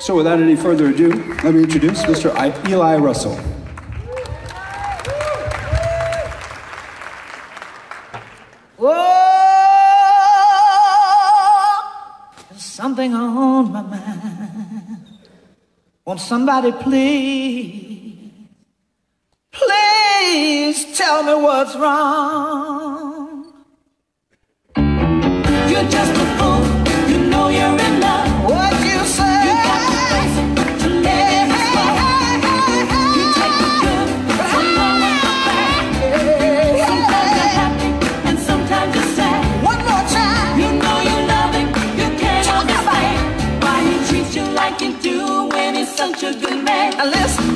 So without any further ado, let me introduce Mr. Eli Russell. Whoa, there's something on my mind. Won't somebody please, please tell me what's wrong? good man.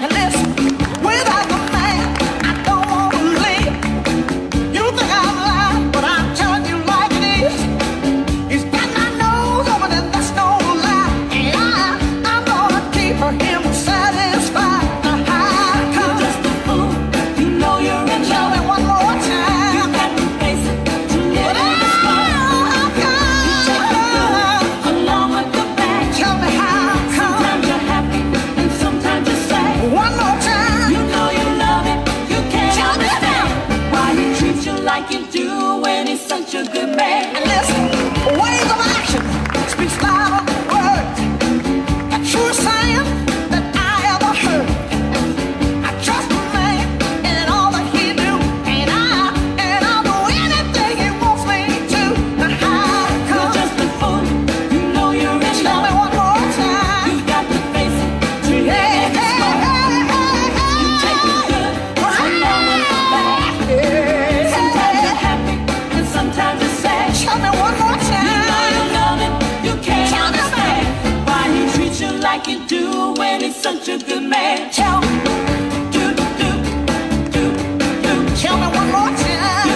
Hello. such a good man. Tell me. One more time.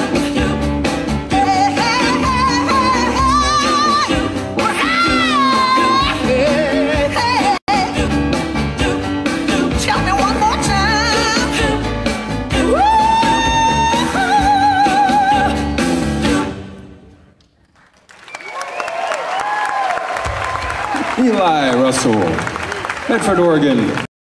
Hey, hey, hey, hey. Do, do, do. Tell me one more time. Eli Russell. Medford, Oregon.